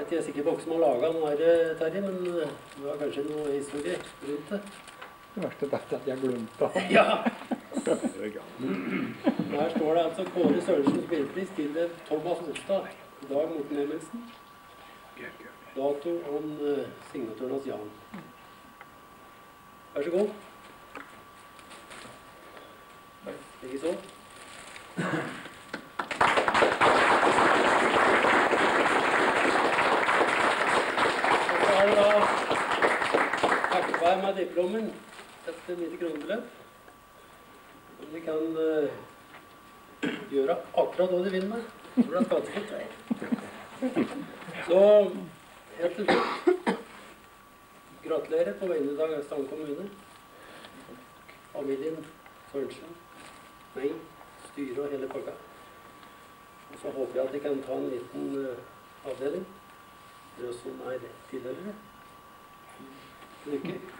ikke jeg sikker på hvem som har laga den her, Terje, men det du har kanskje noe historie rundt det? Det verste er at jeg glemte det. Ja! Her står det altså Kåre Sørensens bildepris til det Thomas Ostad. Dag Morten Emilsen. Dato om uh, signaturen hans Jan. Vær så god. Ikke Og så er det da diplomen et lite kronebeløp. De kan uh, gjøre akkurat hva de vil med. Så blir det skattefritt. Så helt til slutt gratulerer på vegne av Stange kommune. Familien Sørensen, meg, styret og hele pakka. Og så håper jeg at de kan ta en liten uh, avdeling, dere som er tilhørere. Lykke.